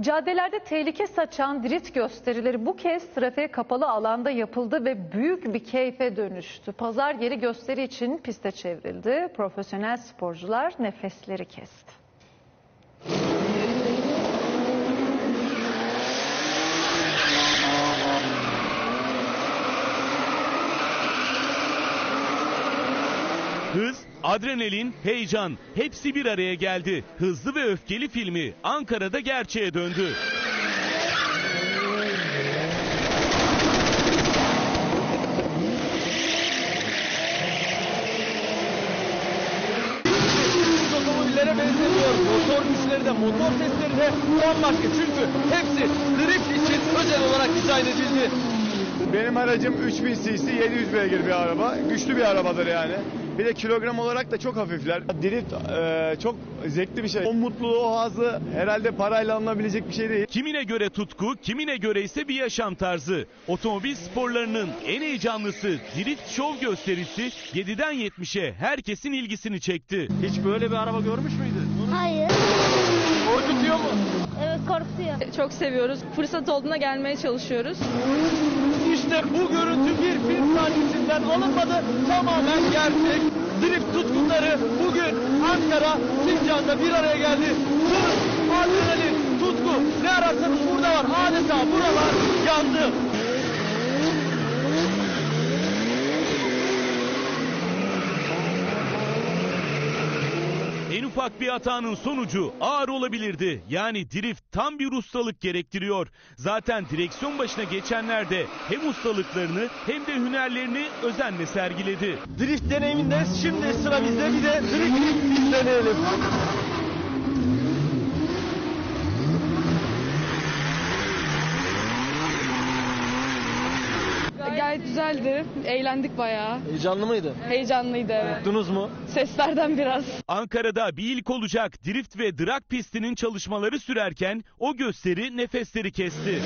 Caddelerde tehlike saçan drift gösterileri bu kez trafiğe kapalı alanda yapıldı ve büyük bir keyfe dönüştü. Pazar yeri gösteri için piste çevrildi. Profesyonel sporcular nefesleri kesti. Hız, adrenalin, heyecan hepsi bir araya geldi. Hızlı ve Öfkeli filmi Ankara'da gerçeğe döndü. Otomobillere benzemiyor. Motor güçleri de motor sesleri de bambaşka. Çünkü hepsi drift için özel olarak dizayn edildi. Benim aracım 3000 cc 700 beygir bir araba. Güçlü bir arabadır yani. Bir de kilogram olarak da çok hafifler. Drift e, çok zevkli bir şey. O mutluluğu, o hazı herhalde parayla alınabilecek bir şey değil. Kimine göre tutku, kimine göre ise bir yaşam tarzı. Otomobil sporlarının en heyecanlısı Drift Show gösterisi 7'den 70'e herkesin ilgisini çekti. Hiç böyle bir araba görmüş müydün? Hayır. Korkutuyor mu? Evet korkutuyor. Çok seviyoruz. Fırsat olduğuna gelmeye çalışıyoruz. İşte bu görüntü bir film sahnesinden alınmadı. Tamamen gerçek. Drift tutkunları bugün Ankara, Sincan'da bir araya geldi. Hız, adrenalin, tutku ne ararsanız burada var. Adeta buralar yandı. En ufak bir hatanın sonucu ağır olabilirdi. Yani drift tam bir ustalık gerektiriyor. Zaten direksiyon başına geçenler de hem ustalıklarını hem de hünerlerini özenle sergiledi. Drift deneyiminde şimdi sıra bizde bir de drift deneyelim. Gayet güzeldi. Eğlendik bayağı. Heyecanlı mıydı? Heyecanlıydı evet. Korktunuz mu? Seslerden biraz. Ankara'da bir ilk olacak drift ve drag pistinin çalışmaları sürerken o gösteri nefesleri kesti.